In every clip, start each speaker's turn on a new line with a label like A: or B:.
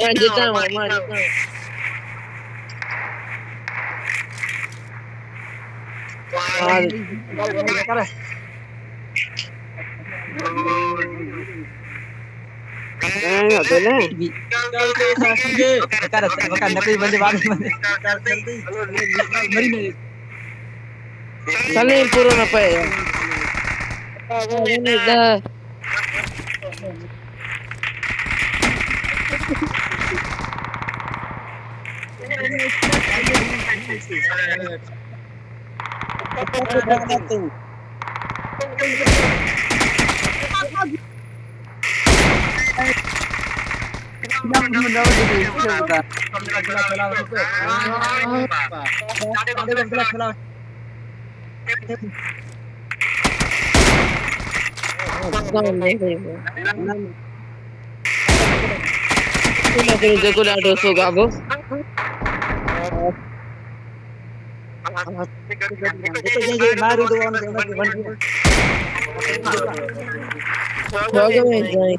A: Mwanjita mwanjita.
B: Eh, ada lah.
C: Cara bukan tapi bende baru bende. Mari mari.
A: Saling purun apa ya?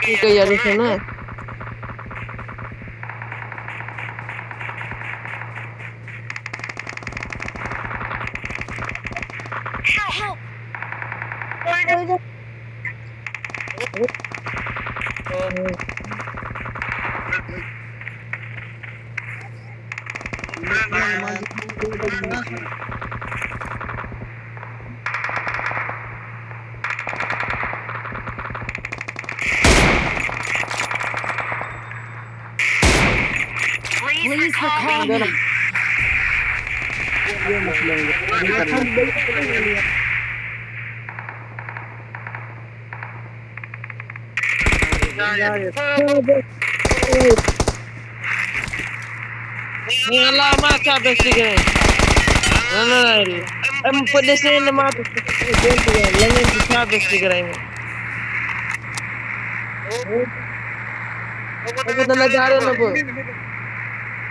A: que
D: ya
A: no sé nada.
D: Thank you. Recall me.
A: Ngalah mata besi kan. Ngalah. Em pedes ni nama tu. Lengan bisa besi kan. Aku tak nak jalan apa.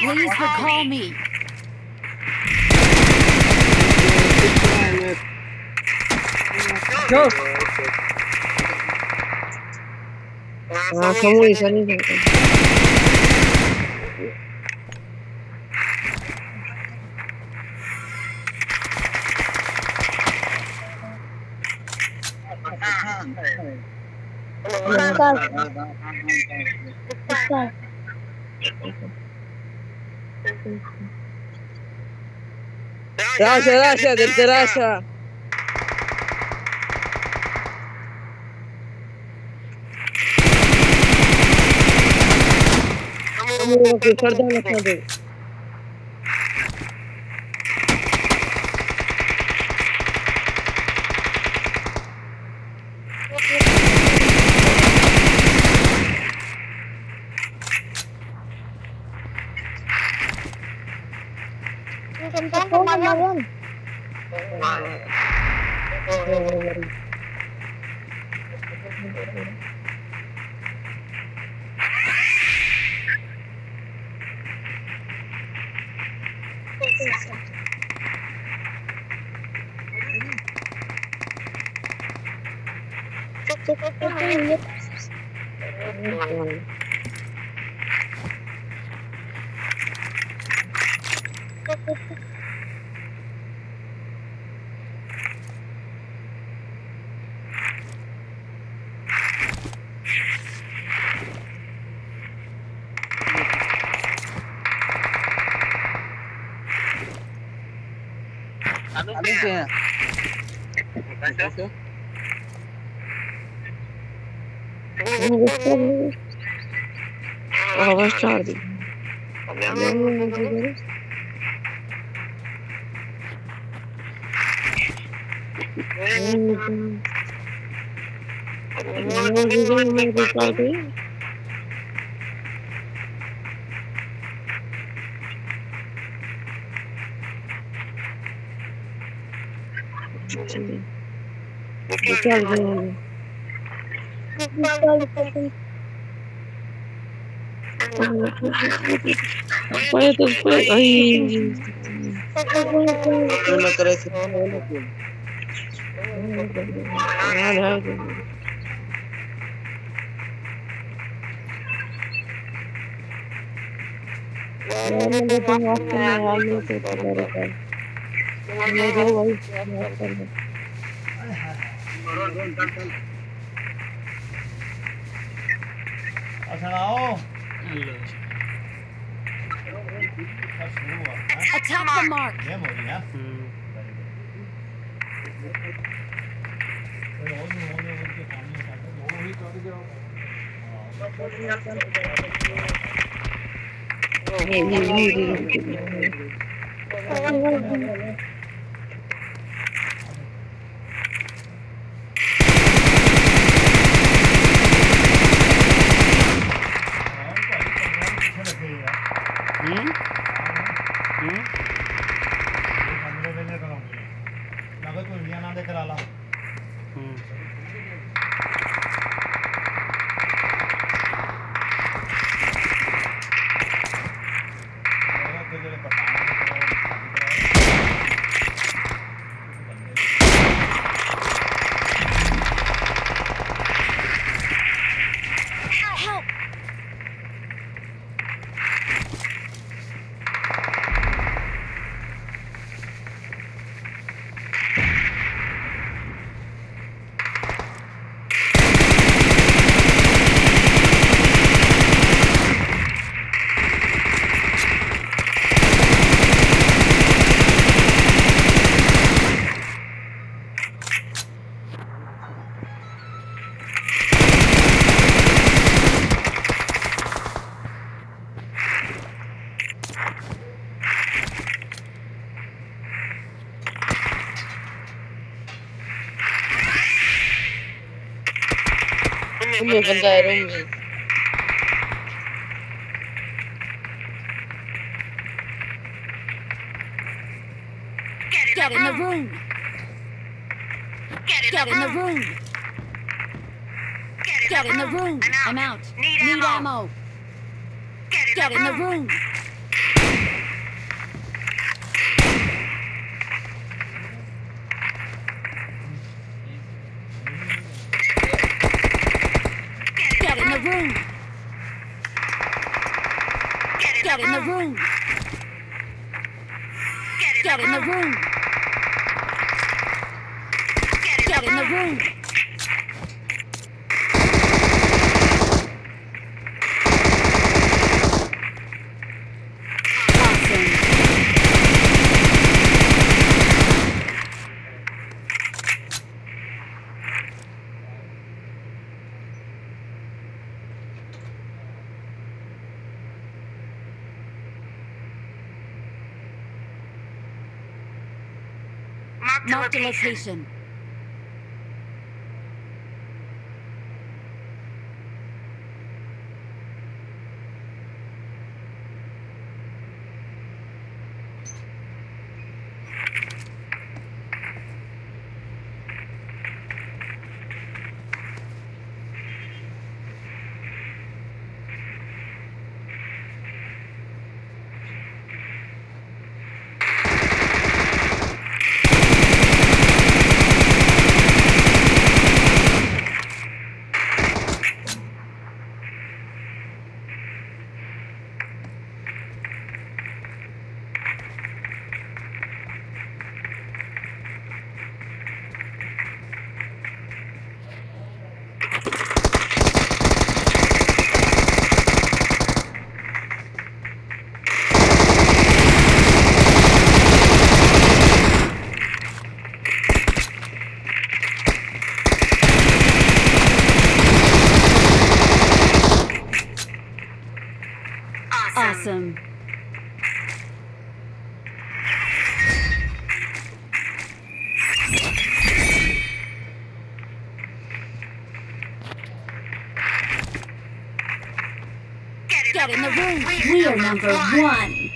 D: Please recall me.
C: Go.
A: Ah, come someone's running. Gracias, gracias, terceraza. Vamos a escuchar de
B: lawan. Cukup
C: cukup. Thank you.
A: Argentina. Olha, Charlie. Olha, Charlie. Acuérdate, acuérdate. Ay. No मेरे वही वास्ते में
E: सुनाओ
D: Attack the mark.
E: ये मोदी है कोई और नहीं होने उनके सामने सामने वो ही कर जाओ और
A: even got a.
D: Get in the room. Get in the room. Get in the room. I'm out. Need ammo. Get in the room. The room. Get in the room. Get in the room. Get in the room. Mark the location. location. Get in the room. We are number one.